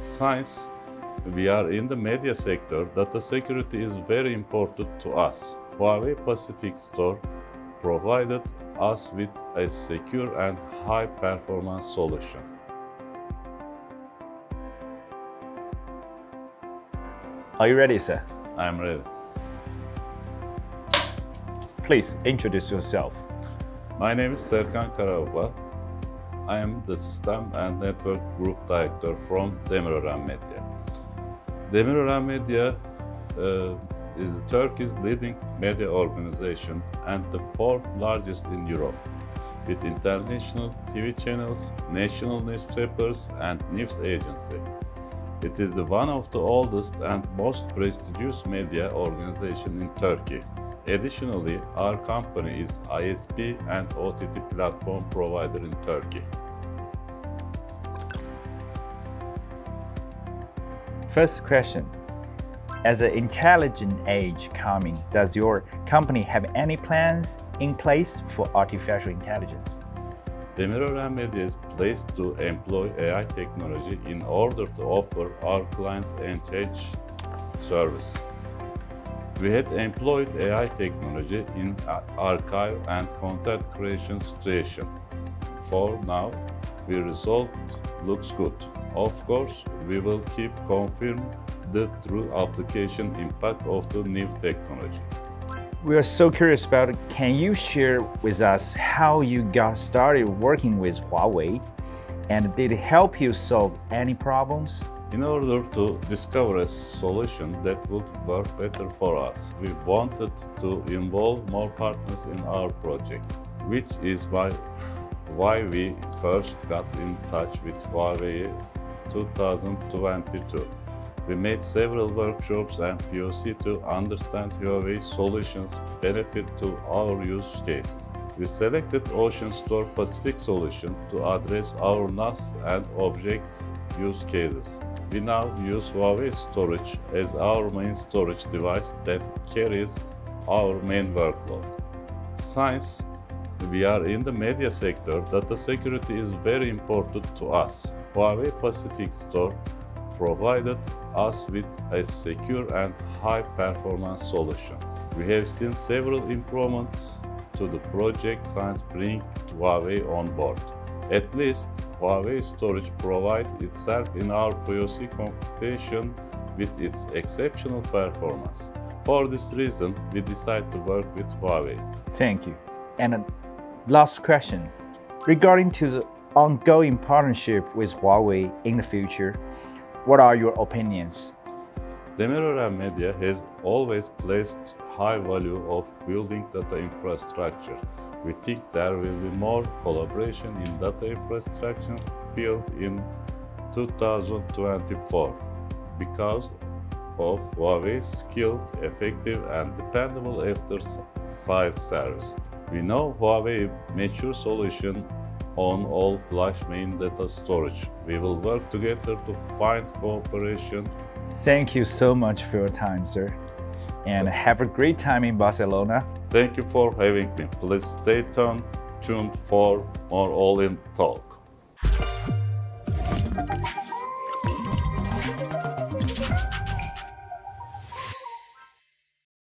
Since we are in the media sector, data security is very important to us. Huawei Pacific Store provided us with a secure and high-performance solution. Are you ready, sir? I'm ready. Please introduce yourself. My name is Serkan Karababa. I am the System and Network Group Director from Demirören Media. Demirören Media uh, is Turkey's leading media organization and the fourth largest in Europe, with international TV channels, national newspapers, and news agency. It is one of the oldest and most prestigious media organization in Turkey. Additionally, our company is ISP and OTT platform provider in Turkey. First question. As an intelligent age coming, does your company have any plans in place for artificial intelligence? Demirören Media is placed to employ AI technology in order to offer our clients an edge service. We had employed AI technology in archive and content creation situation. For now, we resolved looks good. Of course, we will keep confirm the true application impact of the new technology. We are so curious about it. Can you share with us how you got started working with Huawei and did it help you solve any problems? In order to discover a solution that would work better for us, we wanted to involve more partners in our project, which is why, why we first got in touch with Huawei 2022. We made several workshops and POC to understand Huawei solutions benefit to our use cases. We selected OceanStor Pacific solution to address our NAS and object use cases. We now use Huawei Storage as our main storage device that carries our main workload. Since we are in the media sector, data security is very important to us. Huawei Pacific Store provided us with a secure and high-performance solution. We have seen several improvements to the project since bringing Huawei on board. At least Huawei Storage provides itself in our POC computation with its exceptional performance. For this reason, we decided to work with Huawei. Thank you. And last question. Regarding to the ongoing partnership with Huawei in the future, what are your opinions? Demirören Media has always placed high value of building data infrastructure we think there will be more collaboration in data infrastructure field in 2024 because of Huawei's skilled, effective and dependable after-sales service. We know Huawei mature solution on all flash main data storage. We will work together to find cooperation. Thank you so much for your time, sir. And have a great time in Barcelona. Thank you for having me. Please stay tuned, tuned for more All In Talk.